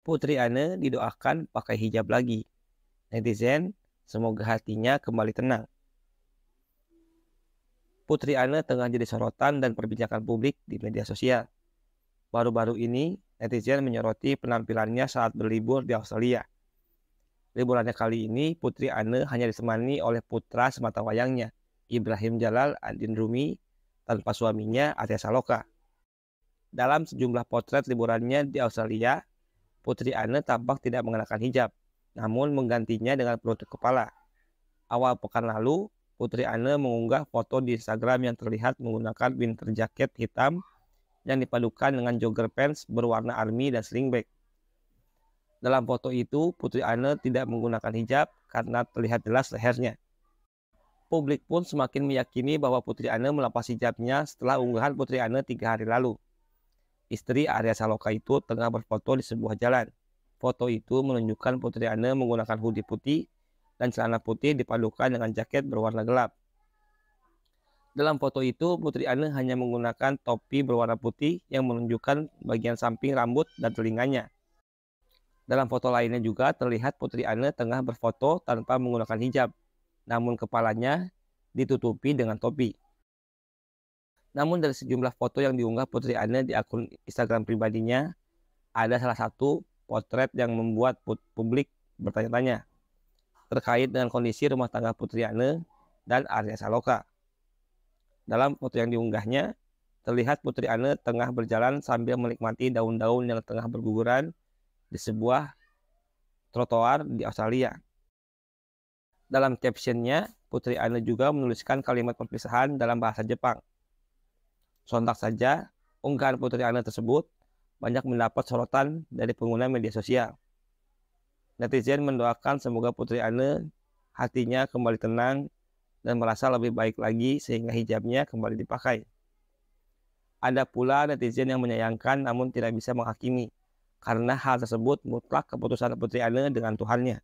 Putri Ane didoakan pakai hijab lagi. Netizen, semoga hatinya kembali tenang. Putri Ane tengah jadi sorotan dan perbincangan publik di media sosial. Baru-baru ini, netizen menyoroti penampilannya saat berlibur di Australia. Liburannya kali ini, Putri Ane hanya ditemani oleh putra semata wayangnya, Ibrahim Jalal Adin Rumi, tanpa suaminya Arya Saloka. Dalam sejumlah potret liburannya di Australia, Putri Ane tampak tidak mengenakan hijab, namun menggantinya dengan penutup kepala. Awal pekan lalu, Putri Ane mengunggah foto di Instagram yang terlihat menggunakan winter jacket hitam yang dipadukan dengan jogger pants berwarna army dan sling bag. Dalam foto itu, Putri Ane tidak menggunakan hijab karena terlihat jelas lehernya. Publik pun semakin meyakini bahwa Putri Ane melepas hijabnya setelah unggahan Putri Ane tiga hari lalu. Istri Arya Saloka itu tengah berfoto di sebuah jalan. Foto itu menunjukkan Putri Ane menggunakan hoodie putih dan celana putih dipadukan dengan jaket berwarna gelap. Dalam foto itu, Putri Ane hanya menggunakan topi berwarna putih yang menunjukkan bagian samping rambut dan telinganya. Dalam foto lainnya juga terlihat Putri Ane tengah berfoto tanpa menggunakan hijab, namun kepalanya ditutupi dengan topi. Namun dari sejumlah foto yang diunggah Putri Ane di akun Instagram pribadinya, ada salah satu potret yang membuat publik bertanya-tanya terkait dengan kondisi rumah tangga Putri Ane dan Arya Saloka. Dalam foto yang diunggahnya, terlihat Putri Ane tengah berjalan sambil menikmati daun-daun yang tengah berguguran di sebuah trotoar di Australia. Dalam captionnya, Putri Ane juga menuliskan kalimat perpisahan dalam bahasa Jepang. Sontak saja, unggahan Putri Ane tersebut banyak mendapat sorotan dari pengguna media sosial. Netizen mendoakan semoga Putri Ane hatinya kembali tenang dan merasa lebih baik lagi sehingga hijabnya kembali dipakai. Ada pula netizen yang menyayangkan namun tidak bisa menghakimi karena hal tersebut mutlak keputusan Putri Ane dengan Tuhannya.